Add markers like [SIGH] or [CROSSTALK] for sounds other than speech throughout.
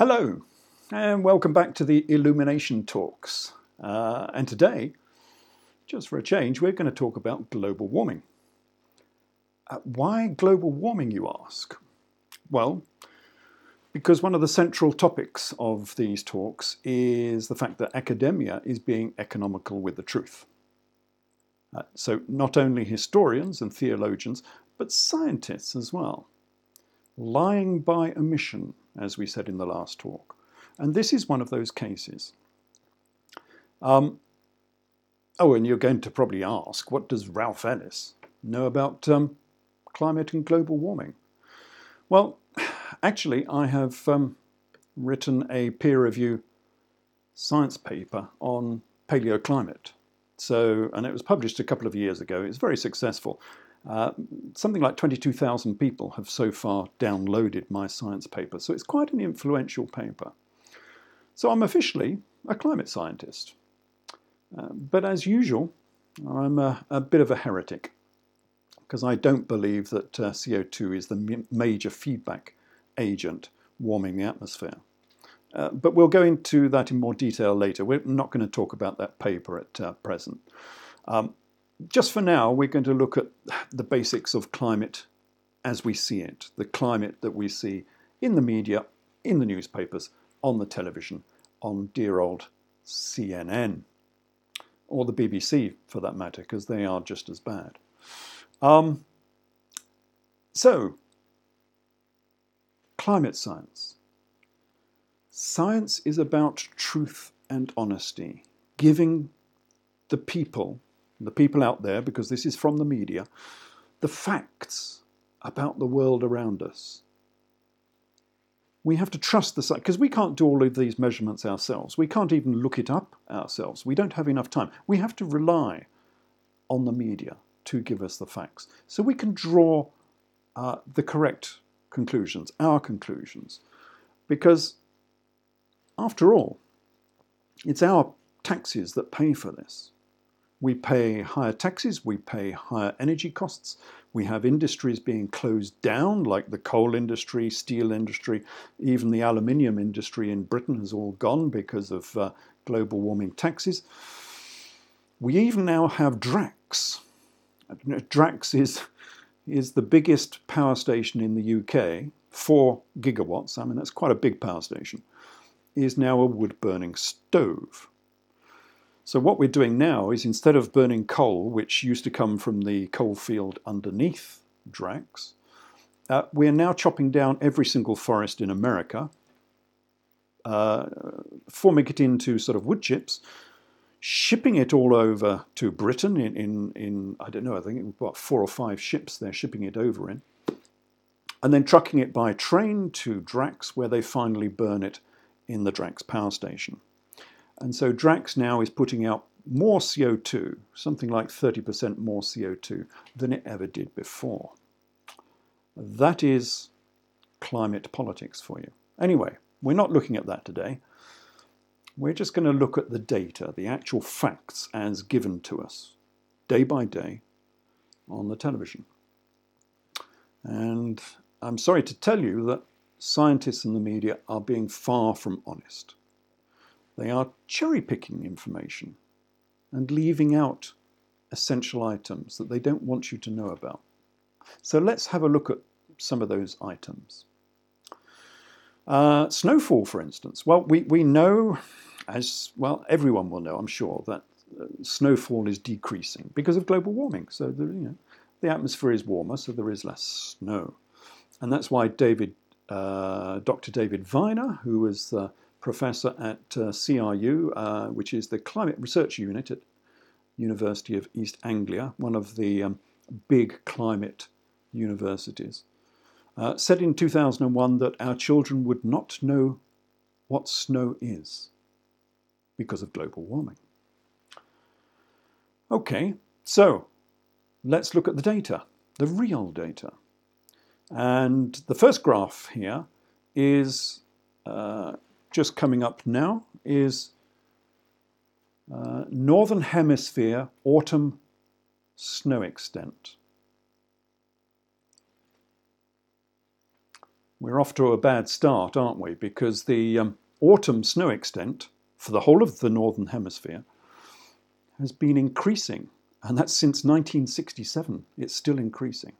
Hello, and welcome back to the Illumination Talks. Uh, and today, just for a change, we're going to talk about global warming. Uh, why global warming, you ask? Well, because one of the central topics of these talks is the fact that academia is being economical with the truth. Uh, so, not only historians and theologians, but scientists as well. Lying by omission, as we said in the last talk. And this is one of those cases. Um, oh, and you're going to probably ask, what does Ralph Ellis know about um, climate and global warming? Well, actually, I have um, written a peer review science paper on paleoclimate. So, and it was published a couple of years ago. It's very successful. Uh, something like 22,000 people have so far downloaded my science paper, so it's quite an influential paper. So I'm officially a climate scientist. Uh, but as usual, I'm a, a, bit of a heretic because I don't believe that uh, CO2 is the major feedback agent warming the atmosphere. Uh, but we'll go into that in more detail later. We're not going to talk about that paper at uh, present. Um, just for now, we're going to look at the basics of climate as we see it, the climate that we see in the media, in the newspapers, on the television, on dear old CNN, or the BBC for that matter, because they are just as bad. Um, so, climate science. Science is about truth and honesty, giving the people the people out there, because this is from the media, the facts about the world around us. We have to trust the science because we can't do all of these measurements ourselves. We can't even look it up ourselves. We don't have enough time. We have to rely on the media to give us the facts so we can draw uh, the correct conclusions, our conclusions. Because, after all, it's our taxes that pay for this. We pay higher taxes, we pay higher energy costs. We have industries being closed down, like the coal industry, steel industry, even the aluminium industry in Britain has all gone because of uh, global warming taxes. We even now have Drax. Drax is, is the biggest power station in the UK, four gigawatts, I mean, that's quite a big power station, is now a wood burning stove. So what we're doing now is instead of burning coal, which used to come from the coal field underneath Drax, uh, we're now chopping down every single forest in America, uh, forming it into sort of wood chips, shipping it all over to Britain in, in, in I don't know, I think what four or five ships they're shipping it over in, and then trucking it by train to Drax, where they finally burn it in the Drax power station. And so Drax now is putting out more CO2, something like 30% more CO2 than it ever did before. That is climate politics for you. Anyway, we're not looking at that today. We're just going to look at the data, the actual facts as given to us day by day on the television. And I'm sorry to tell you that scientists and the media are being far from honest. They are cherry picking information and leaving out essential items that they don't want you to know about. So let's have a look at some of those items. Uh, snowfall, for instance. Well, we, we know, as well, everyone will know, I'm sure, that uh, snowfall is decreasing because of global warming. So the, you know, the atmosphere is warmer, so there is less snow. And that's why David, uh, Dr. David Viner, who was uh, professor at uh, CRU, uh, which is the Climate Research Unit at University of East Anglia, one of the um, big climate universities, uh, said in 2001 that our children would not know what snow is because of global warming. Okay, so let's look at the data, the real data. And the first graph here is uh, just coming up now is uh, Northern Hemisphere autumn snow extent. we're off to a bad start, aren't we? Because the um, autumn snow extent for the whole of the Northern Hemisphere has been increasing, and that's since 1967. It's still increasing.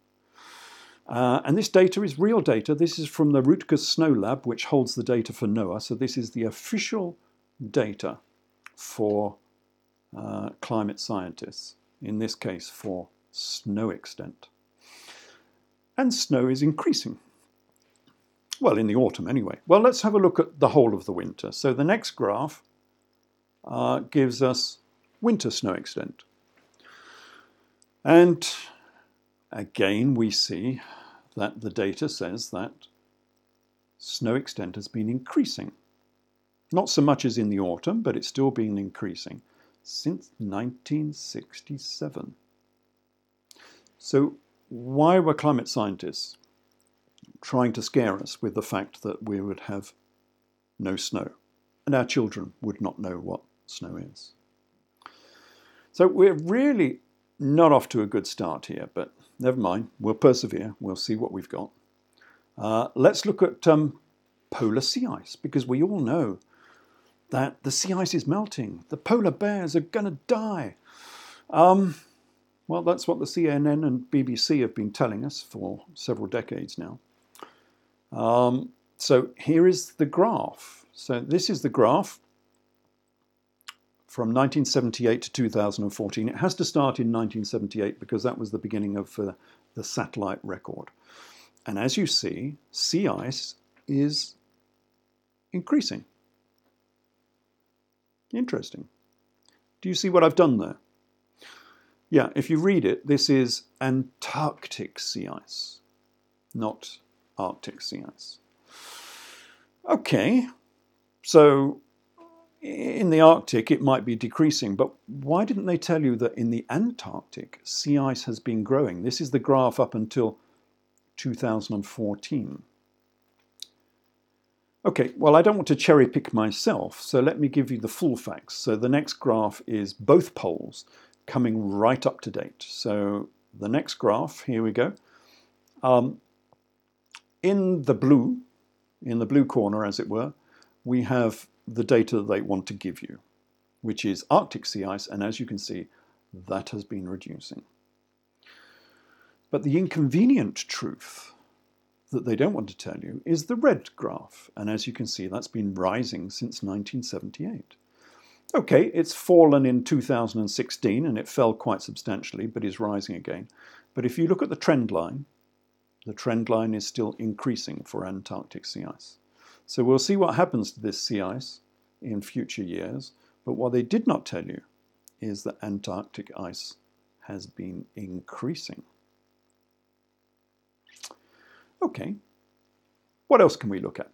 Uh, and this data is real data. This is from the Rutgers Snow Lab, which holds the data for NOAA. So this is the official data for uh, climate scientists, in this case for snow extent. And snow is increasing. Well, in the autumn anyway. Well, let's have a look at the whole of the winter. So the next graph uh, gives us winter snow extent. And again, we see that the data says that snow extent has been increasing. Not so much as in the autumn, but it's still been increasing since 1967. So, why were climate scientists trying to scare us with the fact that we would have no snow and our children would not know what snow is? So, we're really not off to a good start here, but never mind. We'll persevere. We'll see what we've got. Uh, let's look at um, polar sea ice because we all know that the sea ice is melting. The polar bears are going to die. Um, well, that's what the CNN and BBC have been telling us for several decades now. Um, so here is the graph. So this is the graph from 1978 to 2014. It has to start in 1978 because that was the beginning of uh, the satellite record. And as you see, sea ice is increasing. Interesting. Do you see what I've done there? Yeah, if you read it, this is Antarctic sea ice, not Arctic sea ice. Okay, so in the Arctic it might be decreasing, but why didn't they tell you that in the Antarctic sea ice has been growing? This is the graph up until 2014. Okay, well, I don't want to cherry pick myself, so let me give you the full facts. So the next graph is both poles coming right up to date. So the next graph, here we go. Um, in the blue, in the blue corner, as it were, we have the data they want to give you, which is Arctic sea ice, and as you can see, that has been reducing. But the inconvenient truth that they don't want to tell you is the red graph. And as you can see, that's been rising since 1978. Okay, it's fallen in 2016 and it fell quite substantially, but is rising again. But if you look at the trend line, the trend line is still increasing for Antarctic sea ice. So we'll see what happens to this sea ice in future years. But what they did not tell you is that Antarctic ice has been increasing. Okay, what else can we look at?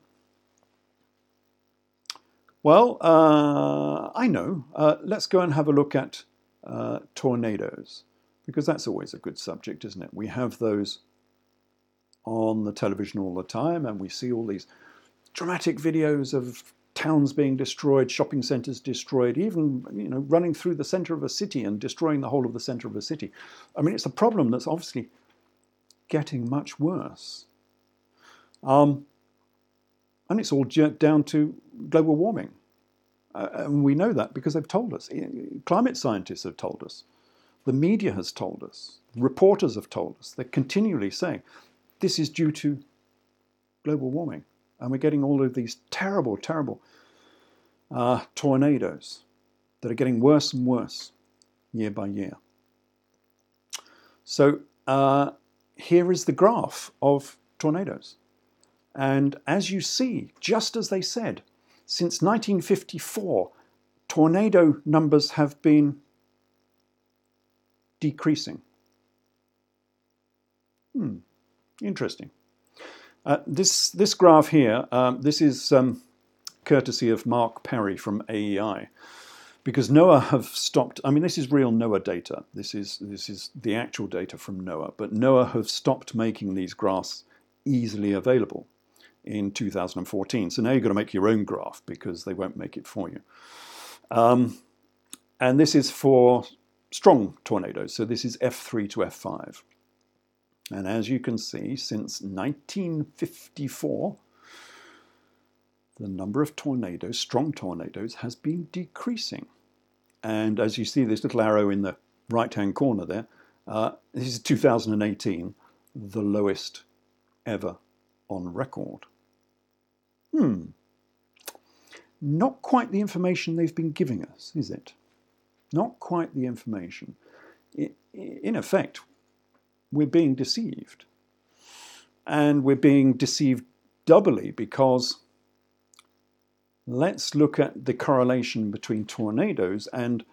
Well, uh, I know. Uh, let's go and have a look at uh, tornadoes, because that's always a good subject, isn't it? We have those on the television all the time, and we see all these dramatic videos of towns being destroyed, shopping centres destroyed, even you know running through the centre of a city and destroying the whole of the centre of a city. I mean, it's a problem that's obviously getting much worse. Um, and it's all down to global warming. Uh, and we know that because they've told us. Climate scientists have told us. The media has told us. Reporters have told us. They're continually saying this is due to global warming. And we're getting all of these terrible, terrible uh, tornadoes that are getting worse and worse year by year. So uh, here is the graph of tornadoes. And as you see, just as they said, since 1954, tornado numbers have been decreasing. Hmm, interesting. Uh, this, this graph here, um, this is um, courtesy of Mark Perry from AEI, because NOAA have stopped. I mean, this is real NOAA data. This is this is the actual data from NOAA, but NOAA have stopped making these graphs easily available in 2014. So now you've got to make your own graph because they won't make it for you. Um, and this is for strong tornadoes. So this is F3 to F5. And as you can see, since 1954, the number of tornadoes, strong tornadoes, has been decreasing. And as you see this little arrow in the right hand corner there, uh, this is 2018, the lowest ever on record. Hmm. Not quite the information they've been giving us, is it? Not quite the information. In effect, we're being deceived. And we're being deceived doubly because let's look at the correlation between tornadoes and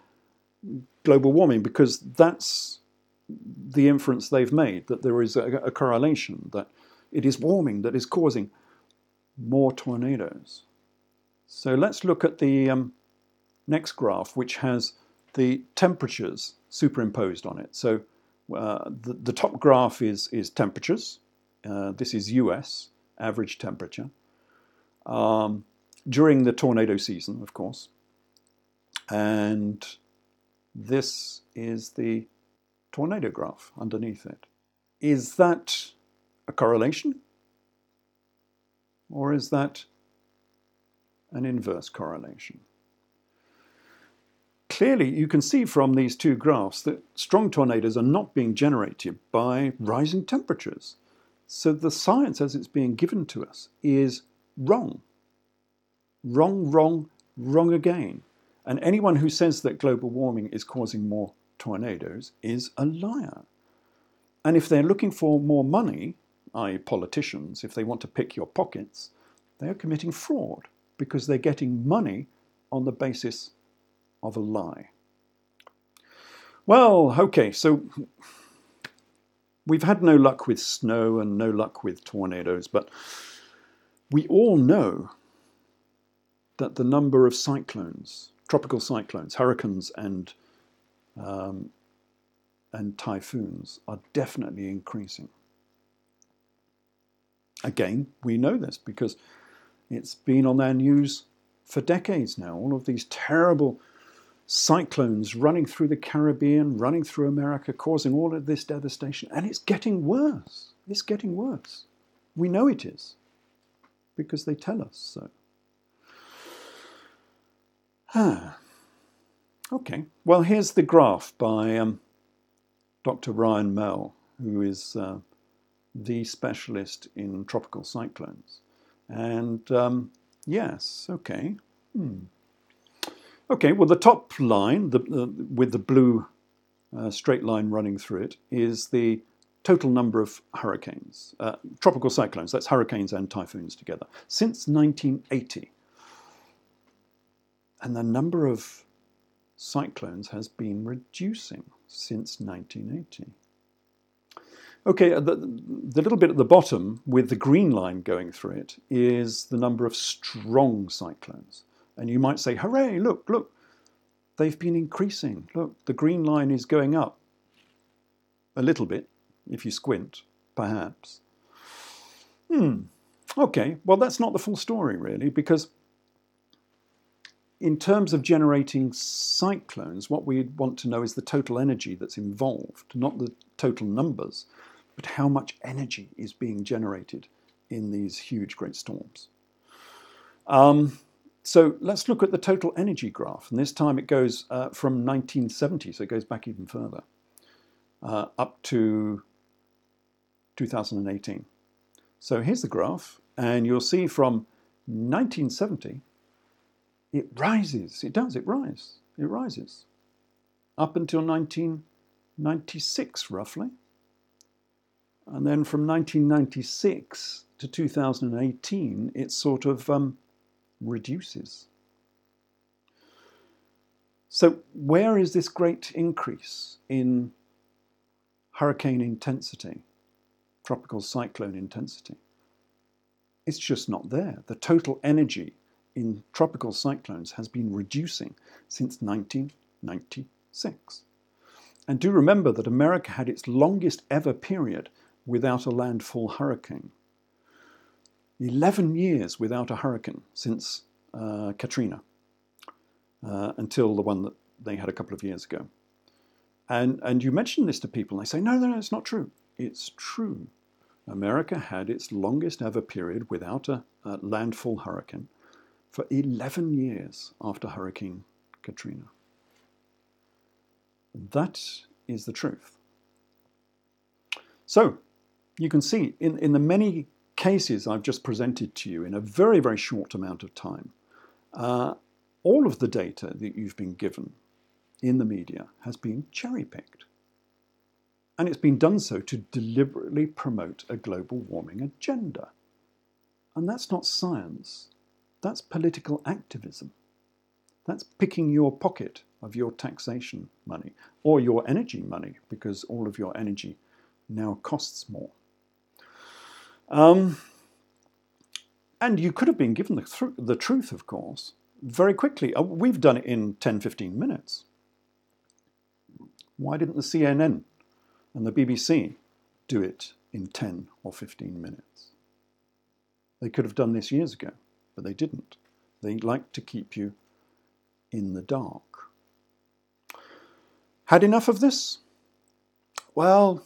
global warming because that's the inference they've made that there is a, a correlation that it is warming that is causing more tornadoes. So let's look at the um, next graph, which has the temperatures superimposed on it. So uh, the, the, top graph is, is temperatures. Uh, this is US average temperature. Um, during the tornado season, of course. And this is the tornado graph underneath it. Is that a correlation? Or is that an inverse correlation? Clearly, you can see from these two graphs that strong tornadoes are not being generated by rising temperatures. So the science as it's being given to us is wrong. Wrong, wrong, wrong again. And anyone who says that global warming is causing more tornadoes is a liar. And if they're looking for more money, i.e., politicians, if they want to pick your pockets, they are committing fraud because they're getting money on the basis of a lie. Well, okay, so we've had no luck with snow and no luck with tornadoes, but we all know that the number of cyclones, tropical cyclones, hurricanes, and um, and typhoons are definitely increasing. Again, we know this because it's been on our news for decades now. All of these terrible cyclones running through the Caribbean, running through America, causing all of this devastation. And it's getting worse. It's getting worse. We know it is because they tell us so. Ah. Okay. Well, here's the graph by um, Dr. Ryan Mell, who is uh, the specialist in tropical cyclones. And um, yes, okay. Hmm. Okay, well, the top line the, uh, with the blue uh, straight line running through it is the total number of hurricanes, uh, tropical cyclones, that's hurricanes and typhoons together, since 1980 and the number of cyclones has been reducing since 1980. Okay, uh, the, the little bit at the bottom with the green line going through it is the number of strong cyclones. And you might say, hooray, look, look, they've been increasing. Look, the green line is going up a little bit, if you squint, perhaps. Hmm, okay, well, that's not the full story, really, because in terms of generating cyclones, what we want to know is the total energy that's involved, not the total numbers, but how much energy is being generated in these huge great storms. Um, so let's look at the total energy graph, and this time it goes uh, from 1970, so it goes back even further, uh, up to 2018. So here's the graph, and you'll see from 1970 it rises. It does, it rises. It rises. Up until 1996, roughly. And then from 1996 to 2018, it sort of um, reduces. So, where is this great increase in hurricane intensity, tropical cyclone intensity? It's just not there. The total energy in tropical cyclones has been reducing since 1996. And do remember that America had its longest ever period without a landfall hurricane. 11 years without a hurricane since uh, Katrina, uh, until the one that they had a couple of years ago. And, and you mention this to people, and they say, no, no, no, it's not true. it's true. America had its longest ever period without a, a landfall hurricane for 11 years after Hurricane Katrina. That is the truth. So, you can see in, in the many cases I've just presented to you in a very, very short amount of time, uh, all of the data that you've been given in the media has been cherry picked. And it's been done so to deliberately promote a global warming agenda. And that's not science, that's political activism. That's picking your pocket of your taxation money or your energy money because all of your energy now costs more. Um, and you could have been given the, th- the truth, of course, very quickly. Uh, we've done it in 10, 15 minutes. Why didn't the CNN and the BBC do it in 10 or 15 minutes? They could have done this years ago, but they didn't. They like to keep you in the dark. Had enough of this? Well,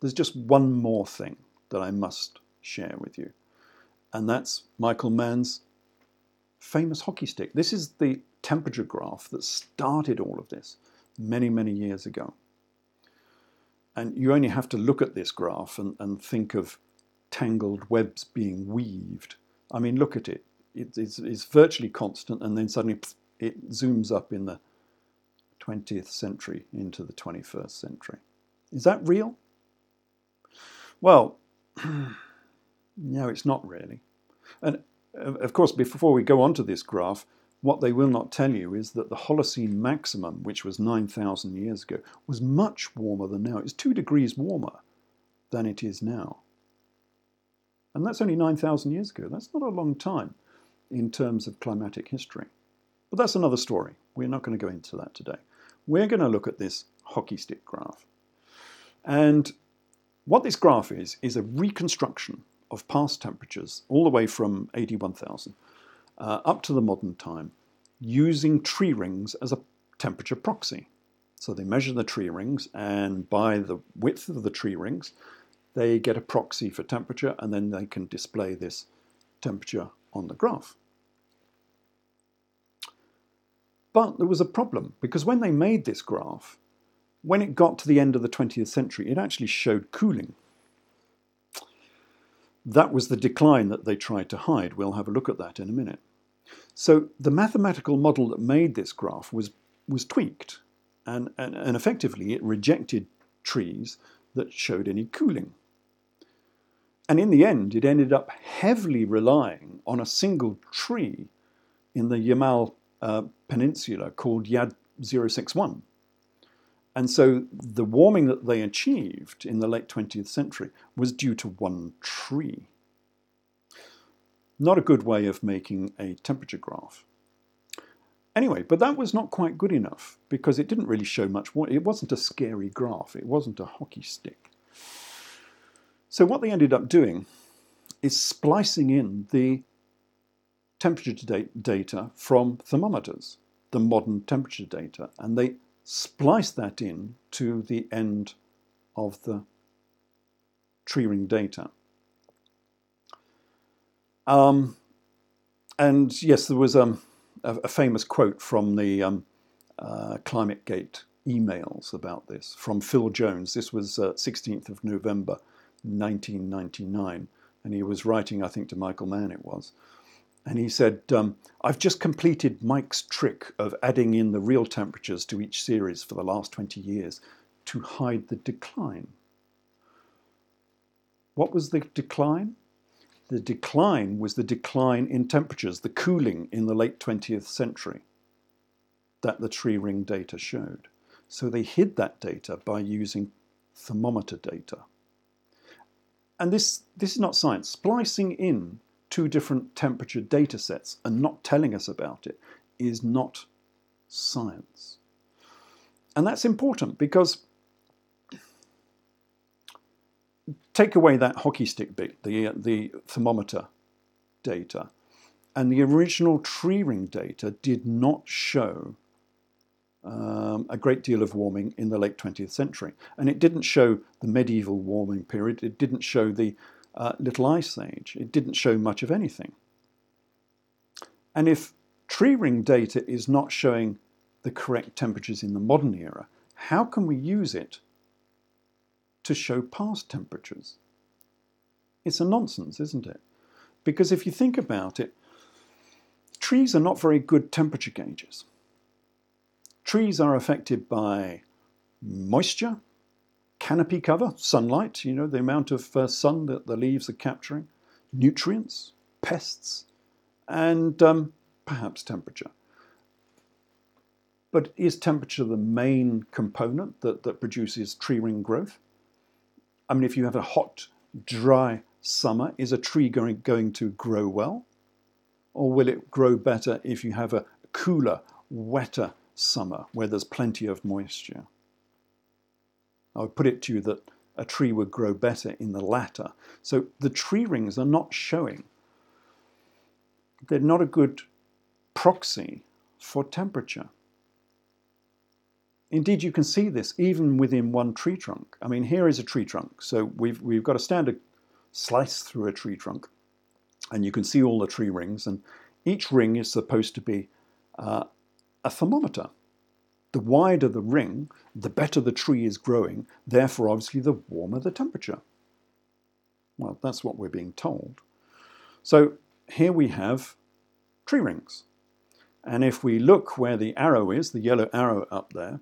there's just one more thing that I must share with you, and that's Michael Mann's famous hockey stick. This is the temperature graph that started all of this many, many years ago. And you only have to look at this graph and, and think of tangled webs being weaved. I mean, look at it. it it's, it's, virtually constant, and then suddenly it zooms up in the 20th century into the 21st century. Is that real? Well, [SIGHS] no, it's not really. And of course, before we go on to this graph, what they will not tell you is that the Holocene maximum, which was 9,000 years ago, was much warmer than now. It's two degrees warmer than it is now. And that's only 9,000 years ago. That's not a long time in terms of climatic history. But that's another story. We're not going to go into that today. We're going to look at this hockey stick graph. And what this graph is, is a reconstruction of past temperatures all the way from 81,000 uh, up to the modern time using tree rings as a temperature proxy. So they measure the tree rings, and by the width of the tree rings, they get a proxy for temperature, and then they can display this temperature on the graph. But there was a problem because when they made this graph, when it got to the end of the 20th century, it actually showed cooling. That was the decline that they tried to hide. We'll have a look at that in a minute. So the mathematical model that made this graph was, was tweaked, and, and, and effectively it rejected trees that showed any cooling. And in the end, it ended up heavily relying on a single tree in the Yamal uh, Peninsula called Yad 061. And so the warming that they achieved in the late 20th century was due to one tree. Not a good way of making a temperature graph. Anyway, but that was not quite good enough because it didn't really show much. It wasn't a scary graph, it wasn't a hockey stick. So, what they ended up doing is splicing in the temperature data from thermometers, the modern temperature data, and they spliced that in to the end of the tree ring data. Um, and yes, there was um, a, a, famous quote from the um, uh, ClimateGate emails about this from Phil Jones. This was uh, 16th of November 1999, and he was writing, I think, to Michael Mann, it was. And he said, um, I've just completed Mike's trick of adding in the real temperatures to each series for the last 20 years to hide the decline. What was the decline? The decline was the decline in temperatures, the cooling in the late 20th century that the tree ring data showed. So they hid that data by using thermometer data. And this, this is not science. Splicing in two different temperature data sets and not telling us about it is not science. And that's important because take away that hockey stick bit, the, the thermometer data, and the original tree ring data did not show um, a great deal of warming in the late 20th century. And it didn't show the medieval warming period, it didn't show the uh, Little Ice Age, it didn't show much of anything. And if tree ring data is not showing the correct temperatures in the modern era, how can we use it to show past temperatures? It's a nonsense, isn't it? Because if you think about it, trees are not very good temperature gauges. Trees are affected by moisture, canopy cover, sunlight, you know, the amount of uh, sun that the leaves are capturing, nutrients, pests, and um, perhaps temperature. But is temperature the main component that, that produces tree ring growth? I mean, if you have a hot, dry summer, is a tree going, going to grow well? Or will it grow better if you have a cooler, wetter summer where there's plenty of moisture? I would put it to you that a tree would grow better in the latter. So the tree rings are not showing. They're not a good proxy for temperature. Indeed, you can see this even within one tree trunk. I mean, here is a tree trunk. So we've, we've got a standard slice through a tree trunk, and you can see all the tree rings, and each ring is supposed to be uh, a thermometer. The wider the ring, the better the tree is growing, therefore, obviously, the warmer the temperature. Well, that's what we're being told. So here we have tree rings. And if we look where the arrow is, the yellow arrow up there,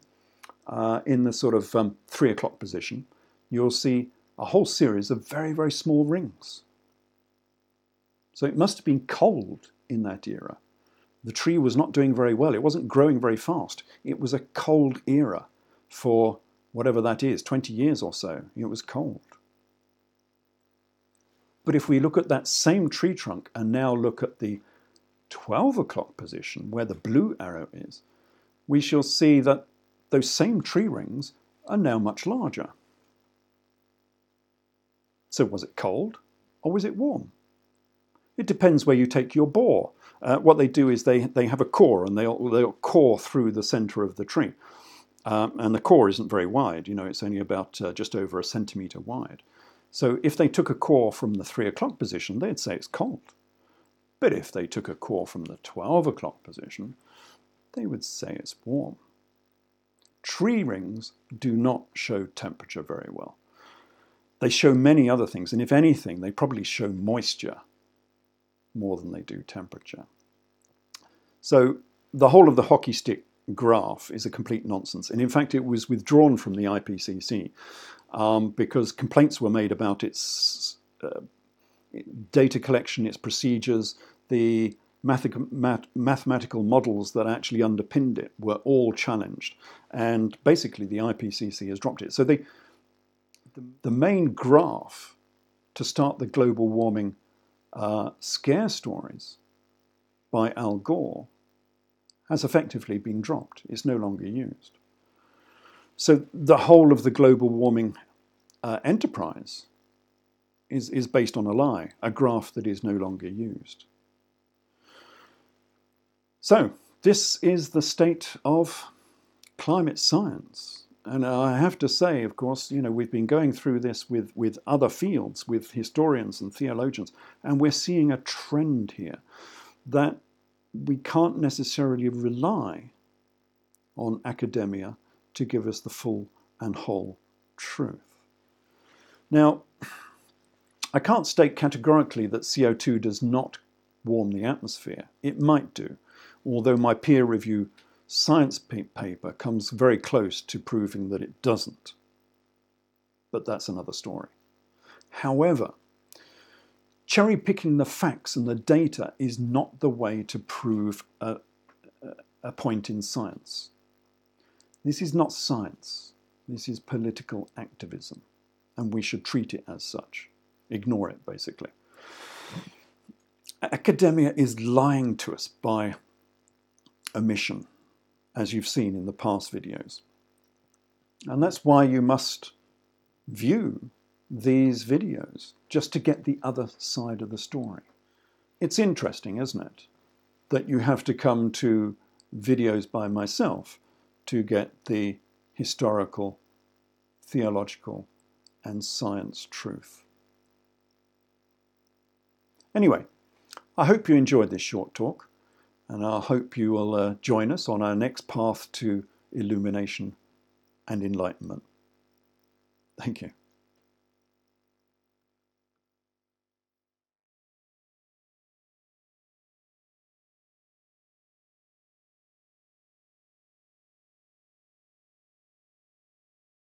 uh, in the sort of um, three o'clock position, you'll see a whole series of very, very small rings. So it must have been cold in that era. The tree was not doing very well. It wasn't growing very fast. It was a cold era for whatever that is, 20 years or so. It was cold. But if we look at that same tree trunk and now look at the 12 o'clock position where the blue arrow is, we shall see that those same tree rings are now much larger. So was it cold or was it warm? It depends where you take your bore. Uh, what they do is they, they have a core and they'll, they'll core through the center of the tree. Um, and the core isn't very wide, you know, it's only about uh, just over a centimeter wide. So if they took a core from the 3 o'clock position, they'd say it's cold. But if they took a core from the 12 o'clock position, they would say it's warm. Tree rings do not show temperature very well. They show many other things, and if anything, they probably show moisture more than they do temperature. So the whole of the hockey stick graph is a complete nonsense. And in fact, it was withdrawn from the IPCC um, because complaints were made about its uh, data collection, its procedures, the mathematical models that actually underpinned it were all challenged. And basically, the IPCC has dropped it. So they, the, the main graph to start the global warming uh, scare stories by Al Gore has effectively been dropped. It's no longer used. So the whole of the global warming uh, enterprise is, is based on a lie, a graph that is no longer used. So, this is the state of climate science. And I have to say, of course, you know, we've been going through this with, with other fields, with historians and theologians, and we're seeing a trend here that we can't necessarily rely on academia to give us the full and whole truth. Now, I can't state categorically that CO2 does not warm the atmosphere. It might do although my peer review science paper comes very close to proving that it doesn't. But that's another story. However, cherry picking the facts and the data is not the way to prove a, a point in science. This is not science, this is political activism, and we should treat it as such. Ignore it, basically. Academia is lying to us by omission, as you've seen in the past videos. And that's why you must view these videos, just to get the other side of the story. It's interesting, isn't it, that you have to come to videos by myself to get the historical, theological, and science truth. Anyway, I hope you enjoyed this short talk, and I hope you will uh, join us on our next path to illumination and enlightenment. Thank you.